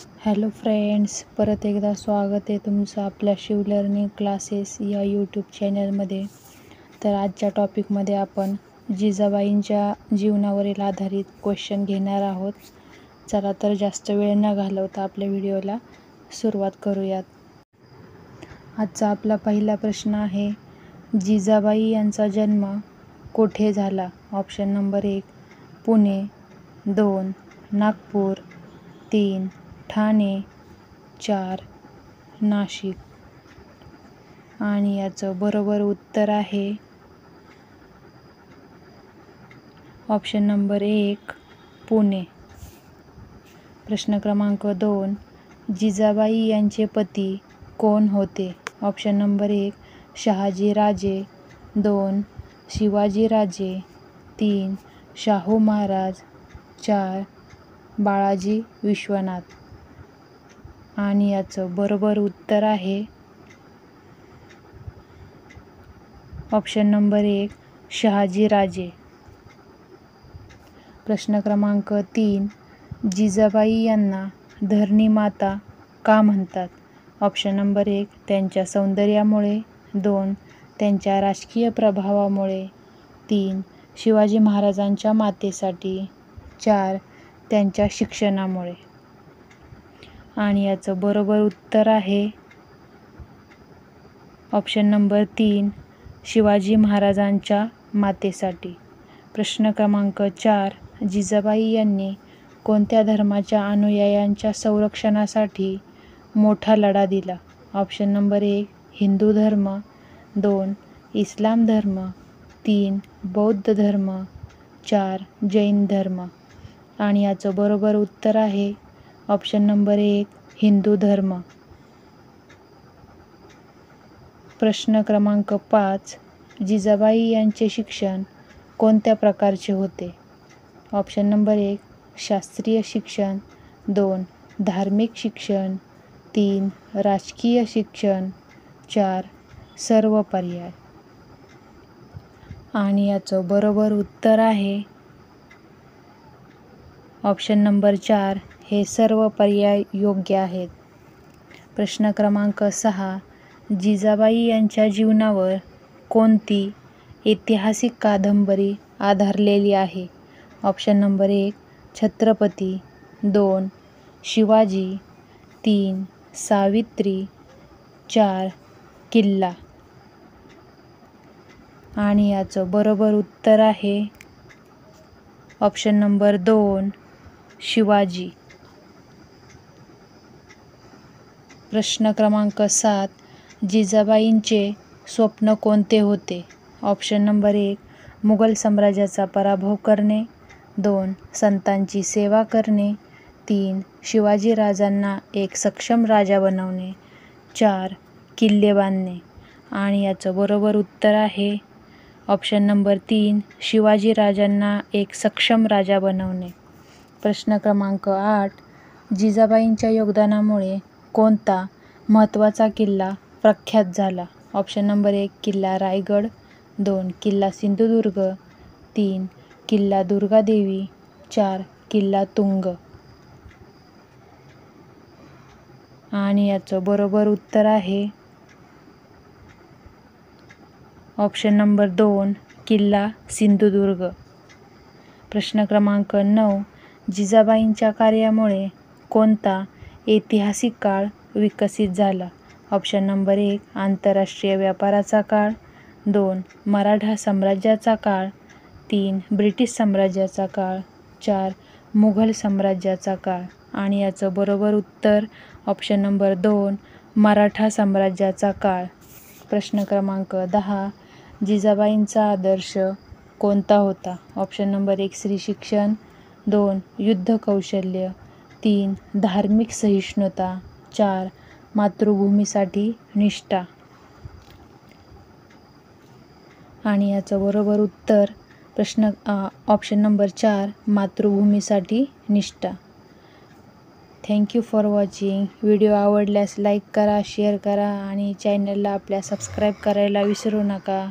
Hello friends परत एकदा स्वागत आहे तुमचं आपल्या शिव लर्निंग क्लासेस या यूट्यूब चॅनलमध्ये तर आजच्या टॉपिकमध्ये आपण जिजाबाईंच्या जीवनावरील आधारित क्वेश्चन घेणार आहोत. चला तर जास्त वेळ न घालवता आपल्या व्हिडिओला सुरुवात करूयात. आजचा आपला पहिला प्रश्न आहे जिजाबाई यांचा जन्म कोठे झाला? ऑप्शन नंबर एक पुणे दोन नागपूर तीन ठाणे चार नाशिक. आणि याचं बरोबर उत्तर आहे. ऑप्शन नंबर एक पुणे. प्रश्न क्रमांक दोन जिजाबाई यांचे पती कोण होते? ऑप्शन नंबर एक शहाजी राजे. दोन शिवाजी राजे. तीन शाहू महाराज. चार बाळाजी विश्वनाथ. आणि याचं बरोबर उत्तर आहे. ऑप्शन नंबर एक शहाजी राजे. प्रश्न क्रमांक तीन जिजाबाई यांना धरणी माता का म्हणतात? ऑप्शन नंबर एक त्यांच्या सौंदर्यामुळे. दोन त्यांच्या राजकीय प्रभावामुळे. तीन शिवाजी महाराजांच्या मातेसाठी. चार त्यांच्या शिक्षणामुळे. आणि याचं बरोबर उत्तर आहे. ऑप्शन नंबर तीन शिवाजी महाराजांच्या मातेसाठी. प्रश्न क्रमांक चार जिजाबाई यांनी कोणत्या धर्माच्या अनुयायांच्या संरक्षणासाठी मोठा लढा दिला? ऑप्शन नंबर एक हिंदू धर्म. दोन इस्लाम धर्म. तीन बौद्ध धर्म. चार जैन धर्म. आणि याचं बरोबर उत्तर आहे ऑप्शन नंबर एक हिंदू धर्म. प्रश्न क्रमांक पाच जिजाबाई यांचे शिक्षण कोणत्या प्रकारचे होते? ऑप्शन नंबर एक शास्त्रीय शिक्षण. दोन धार्मिक शिक्षण. तीन राजकीय शिक्षण. चार सर्व पर्याय. आणि याचं बरोबर उत्तर आहे. ऑप्शन नंबर चार हे सर्व पर्याय योग्य आहेत. प्रश्न क्रमांक सहा. जिजाबाई यांच्या जीवनावर कोणती ऐतिहासिक कादंबरी आधारलेली आहे? ऑप्शन नंबर एक छत्रपती. दोन शिवाजी. तीन सावित्री. चार किल्ला. आणि याचं बरोबर उत्तर आहे ऑप्शन नंबर दोन शिवाजी. प्रश्न क्रमांक सात जिजाबाईंचे स्वप्न कोणते होते? ऑप्शन नंबर एक मुघल साम्राज्याचा पराभव करणे. दोन संतांची सेवा करणे. तीन शिवाजी राजांना एक सक्षम राजा बनवणे. चार किल्ले बांधणे. आणि याचं बरोबर उत्तर आहे ऑप्शन नंबर तीन शिवाजी राजांना एक सक्षम राजा बनवणे. प्रश्न क्रमांक आठ जिजाबाईंच्या योगदानामुळे कोणता महत्त्वाचा किल्ला प्रख्यात झाला? ऑप्शन नंबर एक किल्ला रायगड. दोन किल्ला सिंधुदुर्ग. तीन किल्ला दुर्गादेवी. चार किल्ला तुंग. आणि याचं बरोबर उत्तर आहे. ऑप्शन नंबर दोन किल्ला सिंधुदुर्ग. प्रश्न क्रमांक नऊ जिजाबाईंच्या कार्यामुळे कोणता ऐतिहासिक काळ विकसित झाला. ऑप्शन नंबर एक आंतरराष्ट्रीय व्यापाराचा काळ. दोन मराठा साम्राज्याचा काळ. तीन ब्रिटिश साम्राज्याचा काळ. चार मुघल साम्राज्याचा काळ. आणि याचं बरोबर उत्तर ऑप्शन नंबर दोन मराठा साम्राज्याचा काळ. प्रश्न क्रमांक दहा जिजाबाईंचा आदर्श कोणता होता? ऑप्शन नंबर एक स्त्री शिक्षण. दोन युद्ध कौशल्य. तीन धार्मिक सहिष्णुता. चार मातृभूमीसाठी निष्ठा. आणि याचं बरोबर उत्तर प्रश्न ऑप्शन नंबर चार मातृभूमीसाठी निष्ठा. Thank you for watching video आवडल्यास लाईक करा शेअर करा आणि चॅनलला आपल्या सबस्क्राईब करायला विसरू नका.